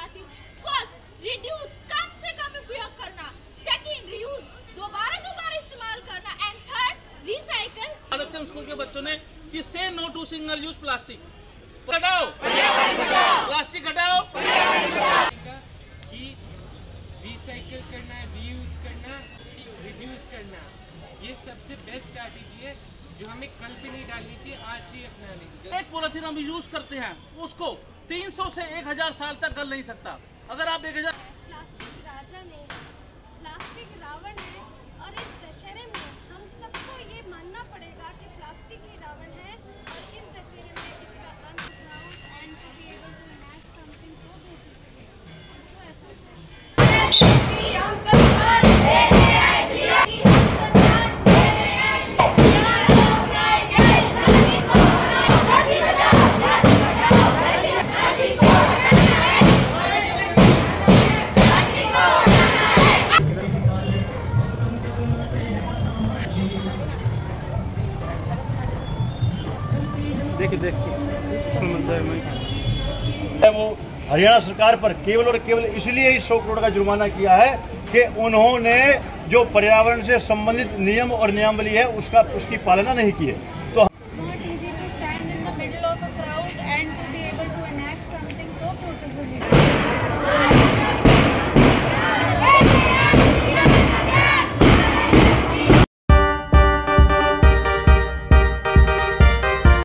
बताती हूँ। First reduce कम से कम उपयोग करना। सेकंड रियूज दोबारा दोबारा इस्तेमाल करना। And third recycle Adityam school के बच्चों ने कि से no to single use plastic. हटाओ प्लास्टिक हटाओ रिसाइकल करना रीयूज करना रिड्यूस करना। ये सबसे बेस्ट स्ट्रैटेजी है। जो हमें कल भी नहीं डालनी चाहिए आज ही अपना लेंगे एक पोलिथीन हम यूज़ करते हैं उसको 300 से 1000 साल तक गल नहीं सकता। अगर आप 1000 प्लास्टिक राजा ने प्लास्टिक रावण है और इस दशहरे में है वो हरियाणा सरकार पर केवल और केवल इसलिए ही सौ करोड़ का जुर्माना किया है कि उन्होंने जो पर्यावरण से संबंधित नियम और नियमावली है, उसका, उसकी पालना नहीं की है।